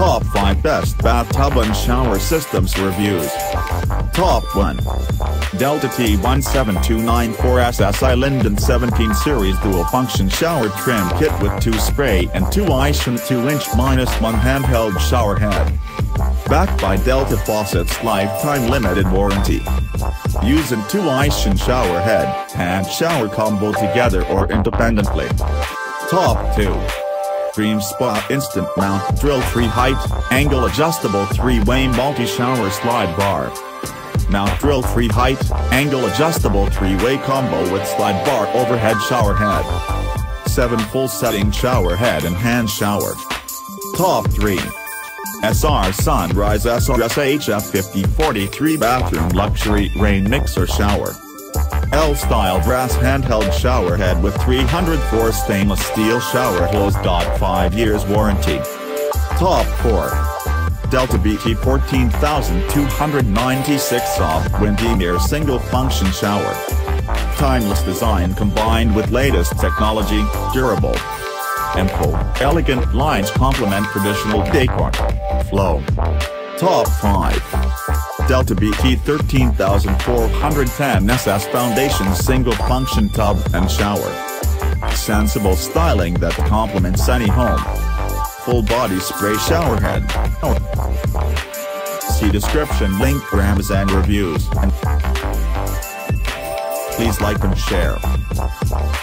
Top 5 Best Bathtub and Shower Systems Reviews Top 1 Delta T17294 SSI Linden 17 Series Dual Function Shower Trim Kit with 2 spray and 2 ice and 2 inch minus 1 handheld shower head. Backed by Delta Faucets Lifetime Limited Warranty. Using 2 ice and shower head and shower combo together or independently. Top 2 Dream Spa Instant Mount Drill Free Height, Angle Adjustable 3-Way Multi-Shower Slide Bar. Mount Drill Free Height, Angle Adjustable 3-Way Combo with Slide Bar Overhead Shower Head. 7 Full Setting Shower Head and Hand Shower. Top 3. SR Sunrise SRS HF 5043 Bathroom Luxury Rain Mixer Shower. L-style brass handheld shower head with 304 stainless steel shower hose. 5 years warranty. Top 4. Delta BT 14296 soft windy single function shower. Timeless design combined with latest technology, durable. Ample, elegant lines complement traditional decor. Flow. Top 5. Delta BT 13410 SS Foundation Single Function Tub and Shower. Sensible styling that complements any home. Full body spray shower head. See description link for Amazon reviews. Please like and share.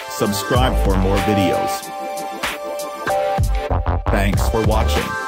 Subscribe for more videos. Thanks for watching.